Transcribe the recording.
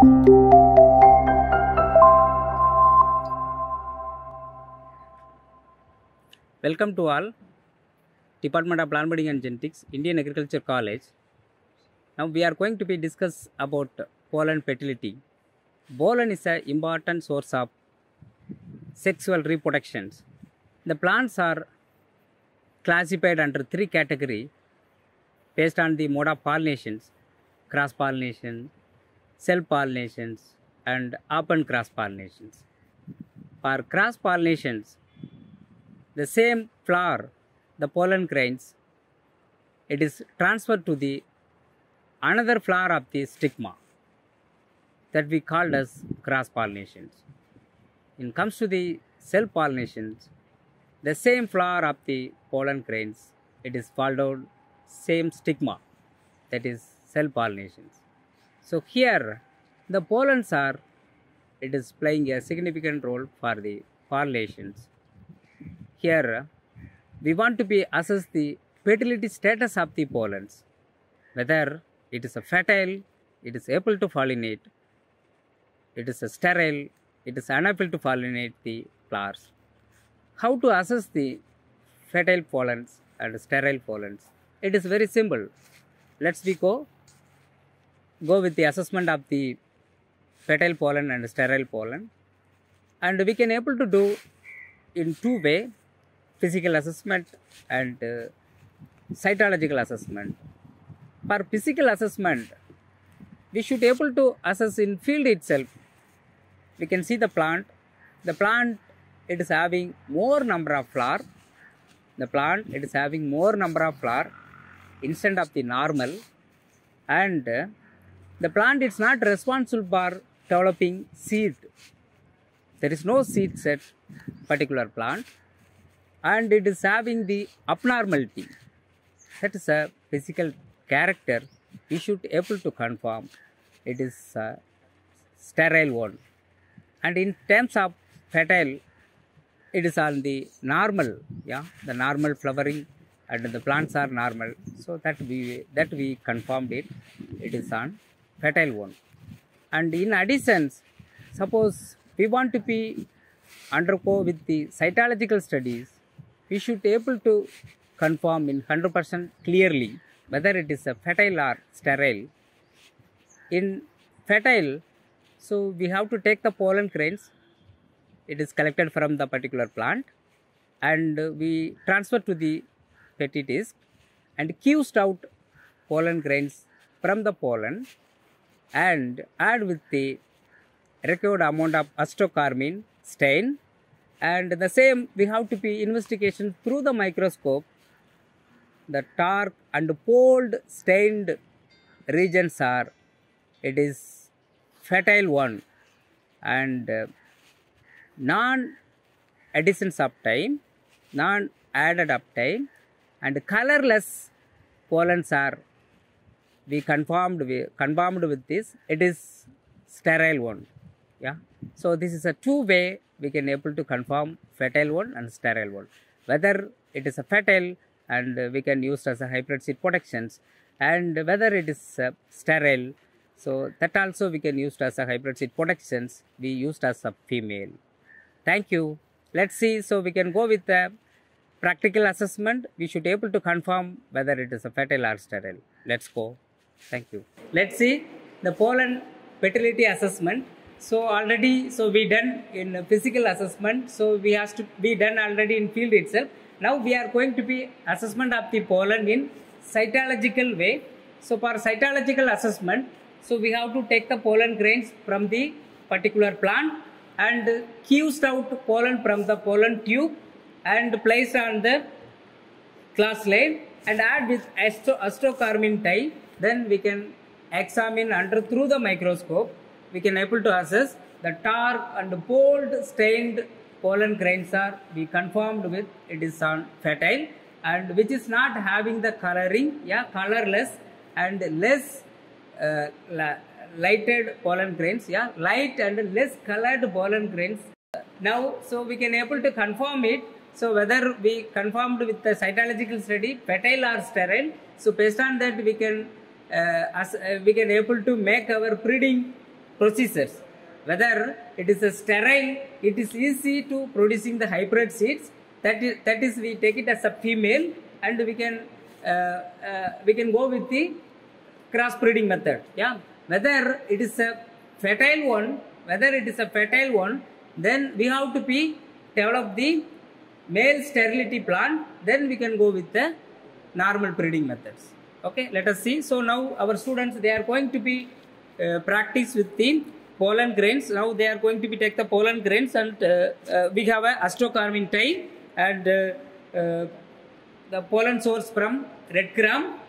Welcome to all. Department of Plant Breeding and Genetics, Indian Agriculture College. Now we are going to be discuss about pollen fertility. Pollen is an important source of sexual reproductions. The plants are classified under three categories based on the mode of pollinations, cross pollination, self pollinations, and open cross pollinations. For cross pollinations, the same flower, the pollen grains, it is transferred to the another flower of the stigma that we called as cross pollinations. In comes to the self pollinations, the same flower of the pollen grains, it is followed same stigma that is self pollinations. So here the pollens are it is playing a significant role for the pollinations here we want to be assess the fertility status of the pollens whether it is a fertile it is able to pollinate it is a sterile it is unable to pollinate the flowers. How to assess the fertile pollens and sterile pollens it is very simple. Let's we go go with the assessment of the fertile pollen and sterile pollen. And we can able to do in two way physical assessment and uh, cytological assessment. For physical assessment we should able to assess in field itself. We can see the plant. The plant it is having more number of flower. The plant it is having more number of flower instead of the normal. And uh, the plant is not responsible for developing seed. There is no seed set particular plant and it is having the abnormality. That is a physical character we should able to confirm. It is a sterile one. And in terms of fertile it is on the normal yeah the normal flowering and the plants are normal. So that we that we confirmed it. It is on fertile one. And in addition suppose we want to be undergo with the cytological studies we should able to confirm in 100% clearly whether it is a fertile or sterile. In fertile so we have to take the pollen grains. It is collected from the particular plant and we transfer to the petri disk and queued out pollen grains from the pollen and add with the required amount of acetocarmine stain and the same we have to be investigation through the microscope. The dark and bold stained regions are it is fertile one. And uh, non additions of time non added up time and colorless pollens are we confirmed we confirmed with this it is sterile one yeah? So this is a two way we can able to confirm fertile one and sterile one whether it is a fertile and we can use as a hybrid seed protections and whether it is uh, sterile so that also we can use as a hybrid seed protections we used as a female. Thank you. Let's see so we can go with the practical assessment. We should able to confirm whether it is a fertile or sterile. Let's go thank you. Let's see the pollen fertility assessment. So already so we done in physical assessment. So we has to be done already in field itself. Now we are going to be assessment of the pollen in cytological way. So for cytological assessment so we have to take the pollen grains from the particular plant and queued out pollen from the pollen tube and place on the glass line and add with astro acetocarmine dye then we can examine under through the microscope we can able to assess the dark and bold stained pollen grains are we confirmed with. It is on fertile and which is not having the coloring yeah colorless and less uh, lighted pollen grains yeah light and less colored pollen grains. Now so we can able to confirm it. So whether we confirmed with the cytological study fertile or sterile. So based on that we can as, uh, we can able to make our breeding procedures. Whether it is a sterile, it is easy to producing the hybrid seeds. That is, that is we take it as a female and we can uh, uh, we can go with the cross breeding method. Yeah, whether it is a fertile one, whether it is a fertile one, then we have to be develop the male sterility plant. Then we can go with the normal breeding methods. Okay, let us see. So now our students they are going to be uh, practice with the pollen grains. Now they are going to be take the pollen grains and uh, uh, we have a acetocarmine tile and uh, uh, the pollen source from red gram